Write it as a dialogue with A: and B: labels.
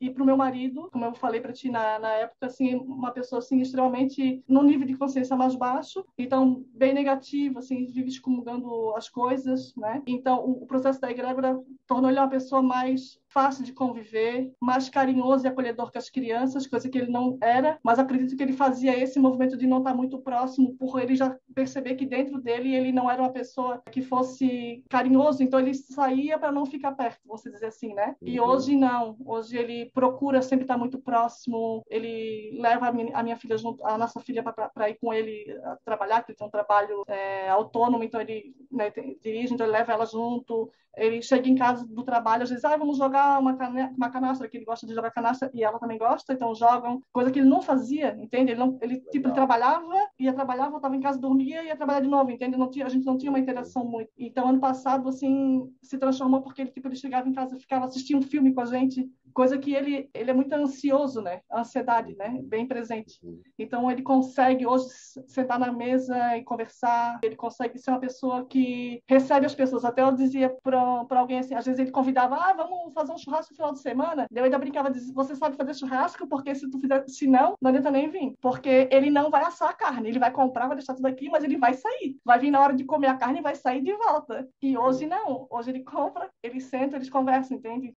A: E para o meu marido, como eu falei para ti na, na época, assim, uma pessoa assim extremamente no nível de consciência mais baixo, então bem negativo, assim, vive excomungando as coisas, né? Então o, o processo da egrégora tornou ele uma pessoa mais fácil de conviver, mais carinhoso e acolhedor com as crianças, coisa que ele não era, mas acredito que ele fazia esse movimento de não estar muito próximo, por ele já perceber que dentro dele ele não era uma pessoa que fosse carinhoso, então ele saía para não ficar perto, vamos dizer assim, né? E uhum. hoje não, hoje ele procura sempre estar muito próximo, ele leva a minha, filha junto, a nossa filha para ir com ele trabalhar, que ele tem um trabalho é, autônomo, então ele né, dirige, então ele leva ela junto, ele chega em casa do trabalho, às vezes, ah, vamos jogar uma, cane uma canastra, que ele gosta de jogar canastra e ela também gosta, então jogam, coisa que ele não fazia, entende? Ele, não, ele tipo, ele trabalhava, ia trabalhar, voltava em casa, dormia e ia trabalhar de novo, entende? Não tinha, a gente não tinha uma interação muito. Então, ano passado, assim, se transformou porque ele, tipo, ele chegava em casa, ficava assistindo um filme com a gente, coisa que ele, ele é muito ansioso, né? A ansiedade, né? Bem presente. Uhum. Então, ele consegue hoje sentar na mesa e conversar, ele consegue ser uma pessoa que recebe as pessoas. Até eu dizia para para alguém assim, às vezes ele convidava, ah, vamos fazer um churrasco no final de semana. Eu ainda brincava, dizia, você sabe fazer churrasco? Porque se tu fizer, se não, não adianta nem vir. Porque ele não vai assar a carne, ele vai comprar, vai deixar tudo aqui, mas ele vai sair. Vai vir na hora de comer a carne e vai sair de volta. E hoje não. Hoje ele compra, ele senta, eles conversam, entende?